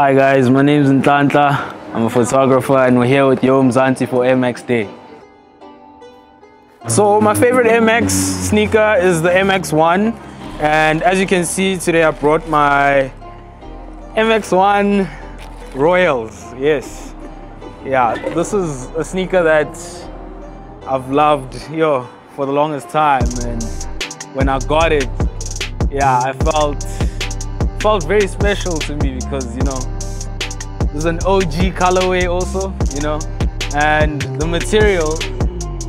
Hi guys, my name is Ntantla. I'm a photographer and we're here with Yo Mzansi for Air Max Day. So my favorite Air Max sneaker is the Air Max 1 and as you can see today I brought my Air Max 1 Royals, yes. Yeah, this is a sneaker that I've loved yo, for the longest time and when I got it, yeah, I felt felt very special to me because you know there's an OG colorway also, you know, and the material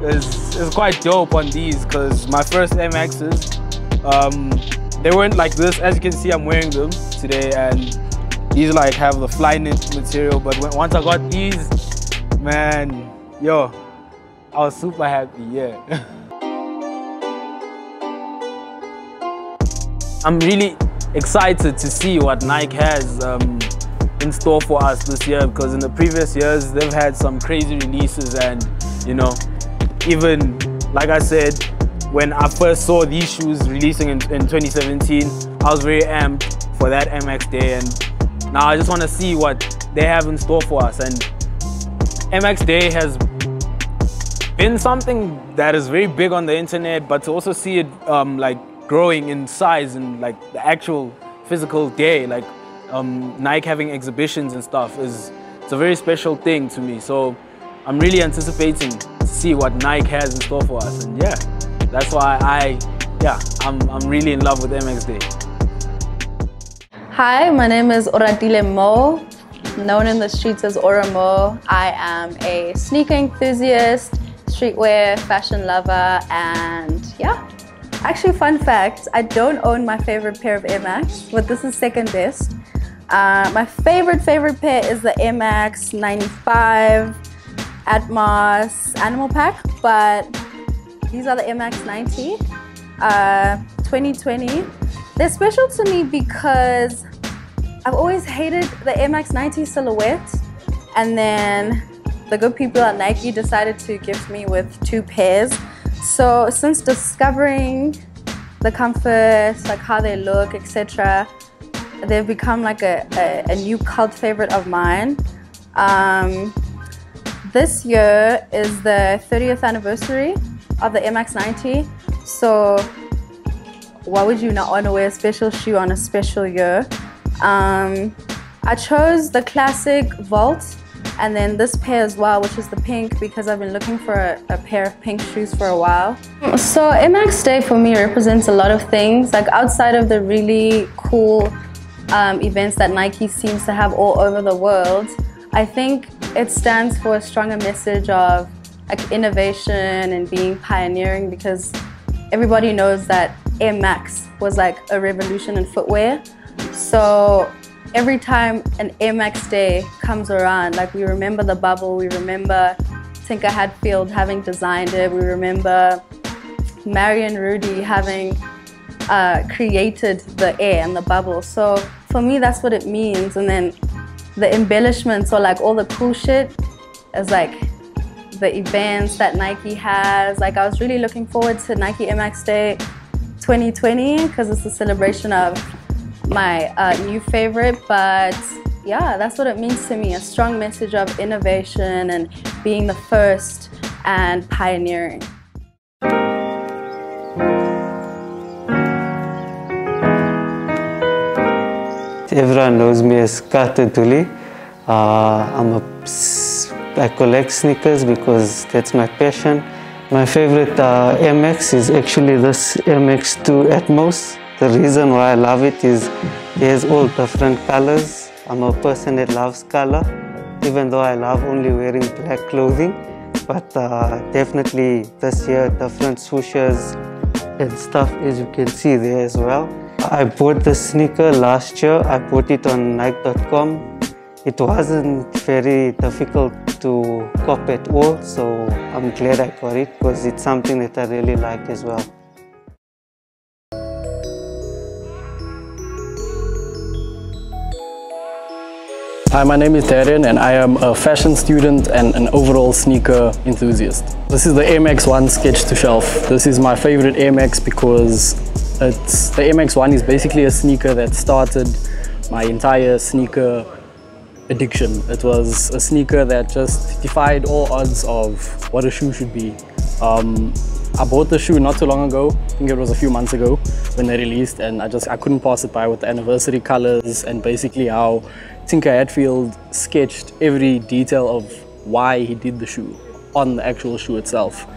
is is quite dope on these because my first Air Maxes, um, they weren't like this. As you can see, I'm wearing them today, and these like have the Flyknit material. But when, once I got these, man, yo, I was super happy. Yeah. I'm really excited to see what Nike has um, in store for us this year because in the previous years they've had some crazy releases and you know even like I said when I first saw these shoes releasing in, in 2017 I was very amped for that Air Max day. And now I just want to see what they have in store for us. And Air Max day has been something that is very big on the internet but to also see it um, like growing in size and like the actual physical day, like um, Nike having exhibitions and stuff is it's a very special thing to me. So I'm really anticipating to see what Nike has in store for us. And yeah, that's why I, yeah, I'm, I'm really in love with Air Max Day. Hi, my name is Oratile Mo, known in the streets as Oramo. I am a sneaker enthusiast, streetwear, fashion lover, and yeah, Actually, fun fact, I don't own my favorite pair of Air Max, but this is second best. Uh, my favorite, favorite pair is the Air Max 95 Atmos Animal Pack, but these are the Air Max 90 uh, 2020. They're special to me because I've always hated the Air Max 90 silhouette, and then the good people at Nike decided to gift me with two pairs so since discovering the comfort, like how they look, etc., they've become like a, a, a, new cult favorite of mine. Um, this year is the 30th anniversary of the Air Max 90. So why would you not want to wear a special shoe on a special year? Um, I chose the classic Vault and then this pair as well, which is the pink because I've been looking for a, a, pair of pink shoes for a while. So Air Max Day for me represents a lot of things. Like outside of the really cool um, events that Nike seems to have all over the world, I think it stands for a stronger message of like innovation and being pioneering because everybody knows that Air Max was like a revolution in footwear. So every time an Air Max day comes around, like we remember the bubble, we remember Tinker Hatfield having designed it, we remember Marion Rudy having uh, created the air and the bubble. So for me, that's what it means. And then the embellishments or like all the cool shit is like the events that Nike has. Like I was really looking forward to Nike Air Max Day 2020 because it's a celebration of my uh, new favorite, but yeah, that's what it means to me, a strong message of innovation and being the first and pioneering. Everyone knows me as Kato Tuli. Uh, I'm a, I collect sneakers because that's my passion. My favorite uh, Air Max is actually this Air Max 2 Atmos. The reason why I love it is it has all different colors. I'm a person that loves color, even though I love only wearing black clothing. But uh, definitely this year, different swooshes and stuff as you can see there as well. I bought the sneaker last year. I bought it on Nike.com. It wasn't very difficult to cop at all, so I'm glad I got it because it's something that I really like as well. Hi, my name is Darren and I am a fashion student and an overall sneaker enthusiast. This is the Air Max 1 Sketch to Shelf. This is my favorite Air Max because it's, the Air Max 1 is basically a sneaker that started my entire sneaker addiction. It was a sneaker that just defied all odds of what a shoe should be. Um, I bought the shoe not too long ago. I think it was a few months ago when they released and I just I couldn't pass it by with the anniversary colors and basically how Tinker Hatfield sketched every detail of why he did the shoe on the actual shoe itself.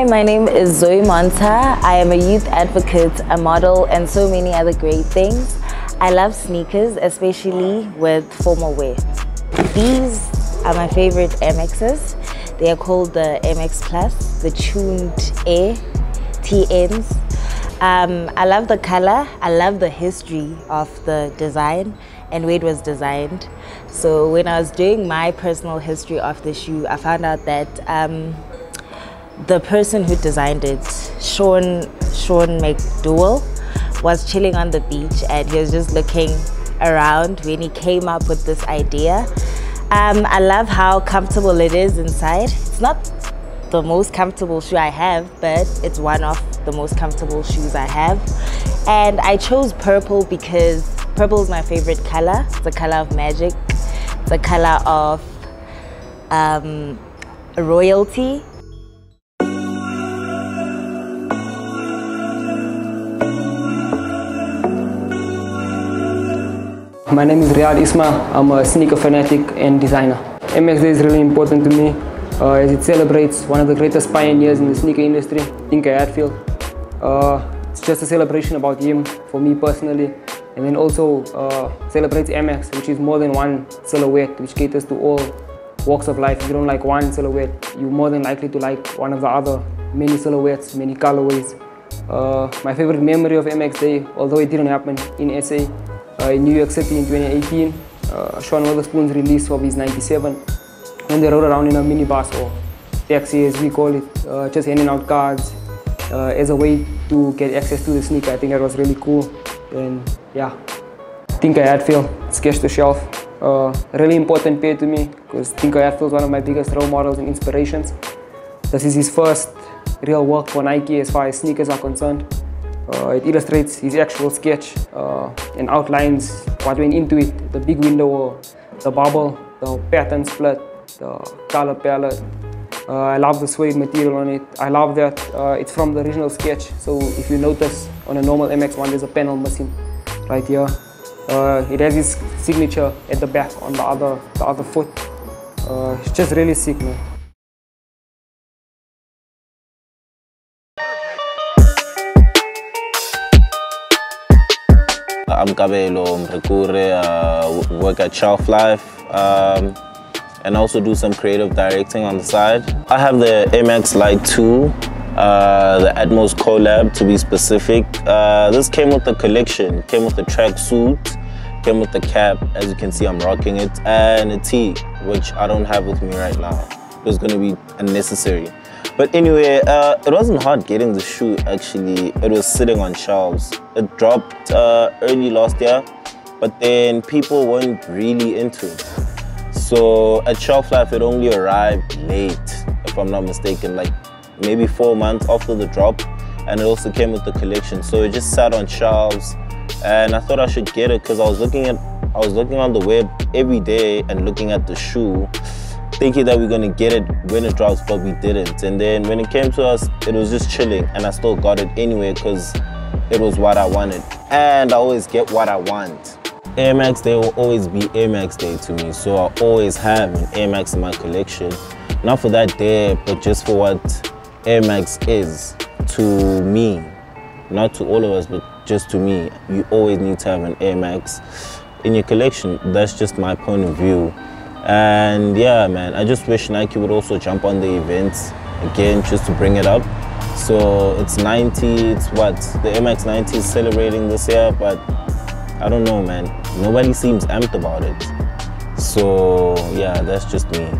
Hi, my name is Zoe Monta. I am a youth advocate, a model, and so many other great things. I love sneakers, especially with formal wear. These are my favorite Air Maxes. They are called the Air Max Plus, the tuned Air TNs. Um, I love the color, I love the history of the design and where it was designed. So when I was doing my personal history of the shoe, I found out that um, the person who designed it, Sean, Sean McDowell, was chilling on the beach and he was just looking around when he came up with this idea. Um, I love how comfortable it is inside. It's not the most comfortable shoe I have, but it's one of the most comfortable shoes I have. And I chose purple because purple is my favorite color. It's the color of magic. The color of um, royalty My name is Riyad Isma. I'm a sneaker fanatic and designer. Air Max Day is really important to me uh, as it celebrates one of the greatest pioneers in the sneaker industry, Tinker Hatfield. Uh, it's just a celebration about him for me personally and then also uh, celebrates Air Max which is more than one silhouette which caters to all walks of life. If you don't like one silhouette, you're more than likely to like one of the other many silhouettes, many colorways. Uh, my favorite memory of Air Max Day, although it didn't happen in SA, in New York City in 2018. Uh, Sean Wotherspoon's release of his 97 when they rode around in a minibus or taxi as we call it, uh, just handing out cards uh, as a way to get access to the sneaker. I think that was really cool and yeah, Tinker Hatfield, Sketch to Shelf. Uh, really important pair to me because Tinker Hatfield is one of my biggest role models and inspirations. This is his first real work for Nike as far as sneakers are concerned. Uh, it illustrates his actual sketch uh, and outlines what went into it, the big window, the bubble, the pattern split, the color palette. Uh, I love the suede material on it. I love that uh, it's from the original sketch. So if you notice on a normal Air Max 1, there's a panel missing right here. Uh, it has his signature at the back on the other, the other foot. Uh, it's just really sick, man. I'm Kabelo Mrekure, uh, work at Shelf Life, um, and also do some creative directing on the side. I have the Air Max Lite 2, uh, the Atmos collab to be specific. Uh, this came with the collection, came with the track suit, came with the cap, as you can see I'm rocking it, and a tee, which I don't have with me right now. It was gonna be unnecessary. But anyway, uh, it wasn't hard getting the shoe actually. It was sitting on shelves. It dropped uh, early last year, but then people weren't really into it. So at Shelf Life, it only arrived late, if I'm not mistaken, like maybe four months after the drop. And it also came with the collection. So it just sat on shelves and I thought I should get it because I was looking at I was looking on the web every day and looking at the shoe thinking that we are gonna get it when it drops, but we didn't. And then when it came to us, it was just chilling, and I still got it anyway because it was what I wanted. And I always get what I want. Air Max Day will always be Air Max Day to me, so I always have an Air Max in my collection. Not for that day, but just for what Air Max is to me. Not to all of us, but just to me. You always need to have an Air Max in your collection. That's just my point of view. And yeah, man, I just wish Nike would also jump on the events again just to bring it up. So it's 90, it's what? The Air Max 90 is celebrating this year, but I don't know, man. Nobody seems amped about it. So yeah, that's just me.